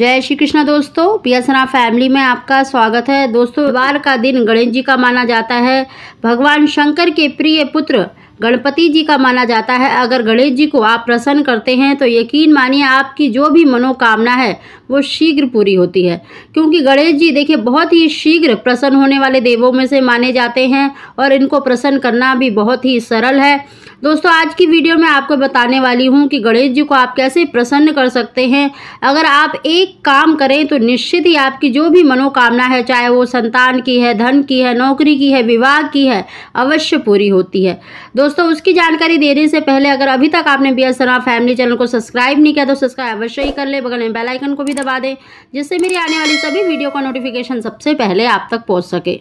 जय श्री कृष्णा दोस्तों पियासना फैमिली में आपका स्वागत है। दोस्तों बार का दिन गणेश जी का माना जाता है। भगवान शंकर के प्रिय पुत्र गणपति जी का माना जाता है। अगर गणेश जी को आप प्रसन्न करते हैं तो यकीन मानिए आपकी जो भी मनोकामना है, वो शीघ्र पूरी होती है। क्योंकि गणेश जी, देखिए, बहुत ही शीघ्र प्रसन्न होने वाले देवों में से माने जाते हैं, और इनको प्रसन्न करना भी बहुत ही सरल है। दोस्तों, आज की वीडियो में आपको बताने वाली हूँ कि गणेश जी को आप कैसे प्रसन्न कर सकते हैं। अगर आप एक काम करें तो निश्चित ही आपकी जो भी मनोकामना है, चाहे वो संतान की है, धन की है, नौकरी की है, विवाह की है, अवश्य पूरी होती है। दोस्तों उसकी जानकारी देने से पहले अगर अभी तक आपने बी एस फैमिली चैनल को सब्सक्राइब नहीं किया तो सब्सक्राइब अवश्य ही कर ले, बगल में बेलाइकन को भी दबा दें, जिससे मेरी आने वाली सभी वीडियो का नोटिफिकेशन सबसे पहले आप तक पहुँच सके।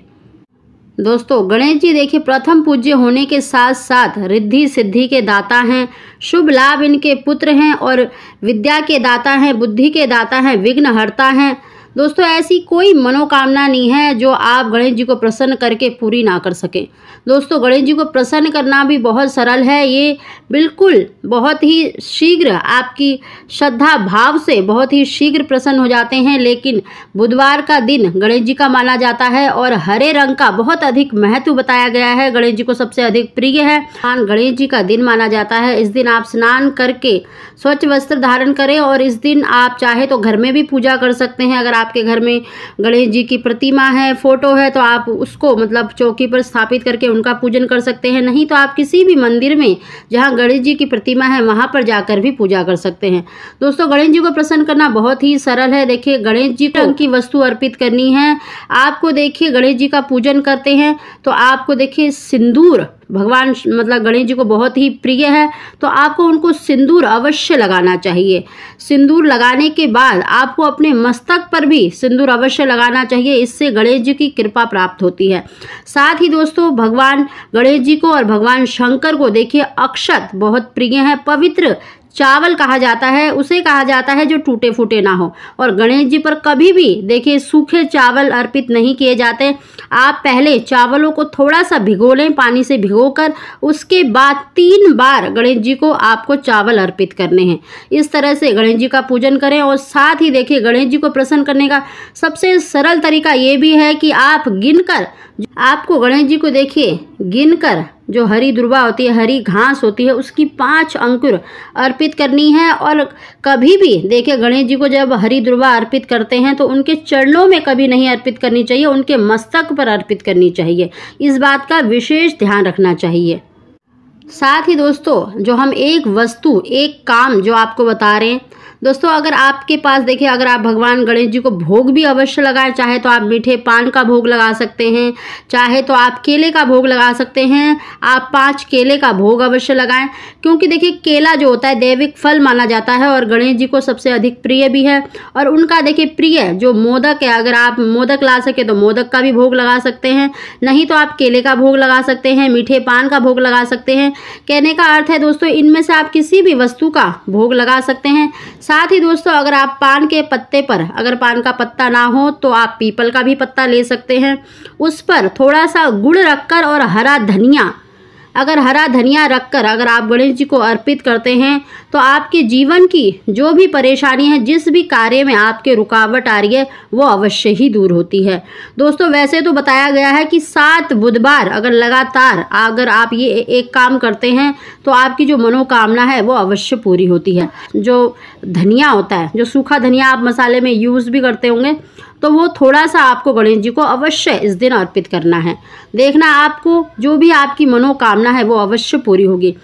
दोस्तों, गणेश जी, देखिए, प्रथम पूज्य होने के साथ साथ रिद्धि सिद्धि के दाता हैं, शुभ लाभ इनके पुत्र हैं और विद्या के दाता हैं, बुद्धि के दाता हैं विघ्न हरता हैं। दोस्तों, ऐसी कोई मनोकामना नहीं है जो आप गणेश जी को प्रसन्न करके पूरी ना कर सकें। दोस्तों, गणेश जी को प्रसन्न करना भी बहुत सरल है। ये बिल्कुल बहुत ही शीघ्र आपकी श्रद्धा भाव से बहुत ही शीघ्र प्रसन्न हो जाते हैं, लेकिन बुधवार का दिन गणेश जी का माना जाता है और हरे रंग का बहुत अधिक महत्व बताया गया है। गणेश जी को सबसे अधिक प्रिय है। गणेश जी का दिन माना जाता है। इस दिन आप स्नान करके स्वच्छ वस्त्र धारण करें और इस दिन आप चाहे तो घर में भी पूजा कर सकते हैं। अगर आपके घर में गणेश जी की प्रतिमा है फ़ोटो है तो आप उसको मतलब चौकी पर स्थापित करके उनका पूजन कर सकते हैं। नहीं तो आप किसी भी मंदिर में जहाँ गणेश जी की प्रतिमा है वहाँ पर जाकर भी पूजा कर सकते हैं। दोस्तों गणेश जी को प्रसन्न करना बहुत ही सरल है। देखिए गणेश जी को की वस्तु अर्पित करनी है। आपको देखिए गणेश जी का पूजन करते हैं तो आपको देखिए सिंदूर भगवान मतलब गणेश जी को बहुत ही प्रिय है तो आपको उनको सिंदूर अवश्य लगाना चाहिए। सिंदूर लगाने के बाद आपको अपने मस्तक पर भी सिंदूर अवश्य लगाना चाहिए, इससे गणेश जी की कृपा प्राप्त होती है। साथ ही दोस्तों, भगवान गणेश जी को और भगवान शंकर को देखिए, अक्षत बहुत प्रिय है, पवित्र चावल कहा जाता है, उसे कहा जाता है जो टूटे फूटे ना हो। और गणेश जी पर कभी भी, देखिए, सूखे चावल अर्पित नहीं किए जाते। आप पहले चावलों को थोड़ा सा भिगो लें, पानी से भिगोकर, उसके बाद तीन बार गणेश जी को आपको चावल अर्पित करने हैं। इस तरह से गणेश जी का पूजन करें और साथ ही देखिए, गणेश जी को प्रसन्न करने का सबसे सरल तरीका ये भी है कि आप गिनकर, आपको गणेश जी को देखिए, गिनकर जो हरी दुर्वा होती है, हरी घास होती है, उसकी पाँच अंकुर अर्पित करनी है और कभी भी, देखिए गणेश जी को जब हरी दुर्वा अर्पित करते हैं तो उनके चरणों में कभी नहीं अर्पित करनी चाहिए, उनके मस्तक पर अर्पित करनी चाहिए। इस बात का विशेष ध्यान रखना चाहिए। साथ ही दोस्तों, जो हम एक वस्तु, एक काम जो आपको बता रहे हैं दोस्तों, अगर आपके पास, देखिए, अगर आप भगवान गणेश जी को भोग भी अवश्य लगाएँ, चाहे तो आप मीठे पान का भोग लगा सकते हैं, चाहे तो आप केले का भोग लगा सकते हैं, आप पाँच केले का भोग अवश्य लगाएँ, क्योंकि देखिए, केला जो होता है, दैविक फल माना जाता है, और गणेश जी को सबसे अधिक प्रिय भी है, और उनका, देखिए, प्रिय जो मोदक है, अगर आप मोदक ला सके तो मोदक का भी भोग लगा सकते हैं, नहीं तो आप केले का भोग लगा सकते हैं, मीठे पान का भोग लगा सकते हैं। कहने का अर्थ है, दोस्तों, इनमें से आप किसी भी वस्तु का भोग लगा सकते हैं साथ ही दोस्तों, अगर आप पान के पत्ते पर, अगर पान का पत्ता ना हो तो आप पीपल का भी पत्ता ले सकते हैं। उस पर थोड़ा सा गुड़ रखकर और हरा धनिया अगर हरा धनिया रखकर अगर आप गणेश जी को अर्पित करते हैं तो आपके जीवन की जो भी परेशानी है, जिस भी कार्य में आपके रुकावट आ रही है, वो अवश्य ही दूर होती है। दोस्तों, वैसे तो बताया गया है कि सात बुधवार अगर लगातार अगर आप ये एक काम करते हैं तो आपकी जो मनोकामना है, वो अवश्य पूरी होती है। जो धनिया होता है, जो सूखा धनिया आप मसाले में यूज़ भी करते होंगे तो वो थोड़ा सा आपको गणेश जी को अवश्य इस दिन अर्पित करना है। देखना आपको जो भी आपकी मनोकामना है वो अवश्य पूरी होगी।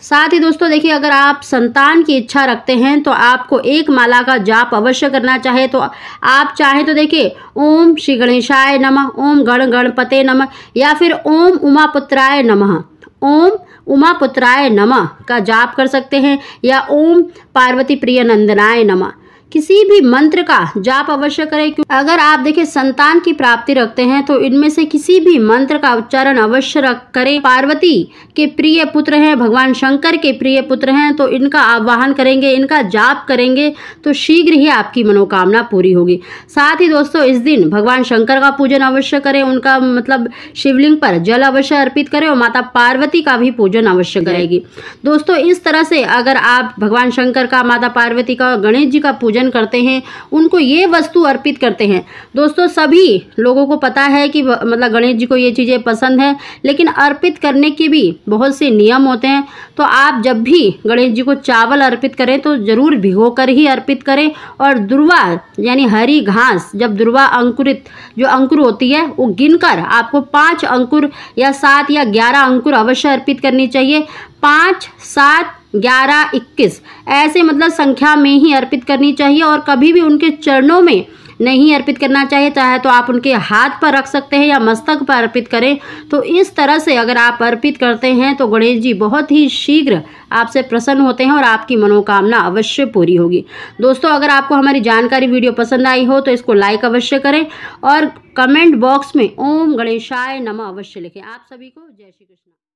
साथ ही दोस्तों देखिए, अगर आप संतान की इच्छा रखते हैं तो आपको एक माला का जाप अवश्य करना चाहे तो आप चाहें तो देखिए, ओम श्री गणेशाय नमः, ओम गण गणपते नमः, या फिर ओम उमापुत्राय नमः, ओम उमापुत्राय नमः का जाप कर सकते हैं, या ओम पार्वती प्रिय नंदनाय नमः। किसी भी मंत्र का जाप अवश्य करें क्योंकि अगर आप देखें संतान की प्राप्ति रखते हैं तो इनमें से किसी भी मंत्र का उच्चारण अवश्य करें। पार्वती के प्रिय पुत्र हैं, भगवान शंकर के प्रिय पुत्र हैं तो इनका आवाहन करेंगे, इनका जाप करेंगे तो शीघ्र ही आपकी मनोकामना पूरी होगी। साथ ही दोस्तों, इस दिन भगवान शंकर का पूजन अवश्य करें, उनका मतलब शिवलिंग पर जल अवश्य अर्पित करें, और माता पार्वती का भी पूजन अवश्य करेगी। दोस्तों, इस तरह से अगर आप भगवान शंकर का, माता पार्वती का, गणेश जी का पूजन पूजन करते हैं, उनको ये वस्तु अर्पित करते हैं। दोस्तों, सभी लोगों को पता है कि मतलब गणेश जी को ये चीज़ें पसंद है, लेकिन अर्पित करने के भी बहुत से नियम होते हैं। तो आप जब भी गणेश जी को चावल अर्पित करें तो ज़रूर भिगो कर ही अर्पित करें। और दुर्वा, यानी हरी घास, जब दुर्वा अंकुरित, जो अंकुर होती है, वो गिनकर आपको पाँच अंकुर या सात या ग्यारह अंकुर अवश्य अर्पित करनी चाहिए। पाँच, सात, ग्यारह, इक्कीस। ऐसे मतलब संख्या में ही अर्पित करनी चाहिए और कभी भी उनके चरणों में नहीं अर्पित करना चाहिए, चाहे तो आप उनके हाथ पर रख सकते हैं या मस्तक पर अर्पित करें। तो इस तरह से अगर आप अर्पित करते हैं तो गणेश जी बहुत ही शीघ्र आपसे प्रसन्न होते हैं और आपकी मनोकामना अवश्य पूरी होगी। दोस्तों, अगर आपको हमारी जानकारी वीडियो पसंद आई हो तो इसको लाइक अवश्य करें और कमेंट बॉक्स में ओम गणेशाय नमः अवश्य लिखें। आप सभी को जय श्री कृष्ण।